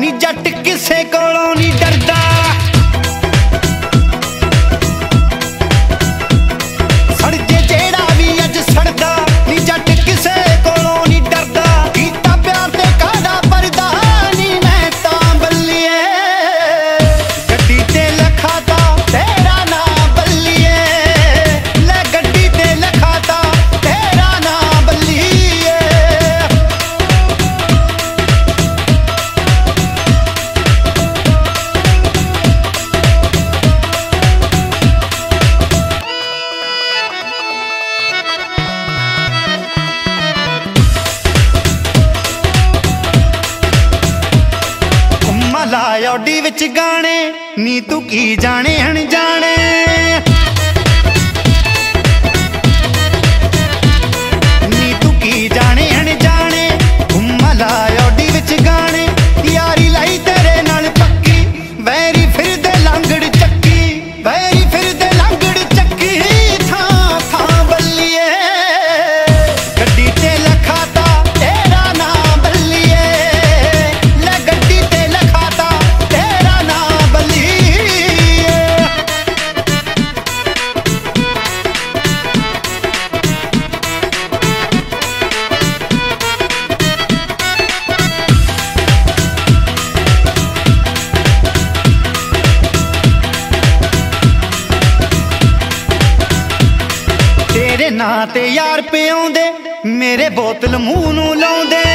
ਨੀ ਜੱਟ ਕਿਸੇ ਕੋਲੋਂ ਨੀ ਡਰ ਆਉਡੀ ਵਿੱਚ ਗਾਣੇ ਨੀ ਤੂੰ ਕੀ ਜਾਣੇ ਹਣ ਜਾਣੇ ਨਾਂ ਤੇ ਯਾਰ ਪਿਉਂਦੇ ਮੇਰੇ ਬੋਤਲ ਮੂੰਹ ਨੂੰ ਲਾਉਂਦੇ।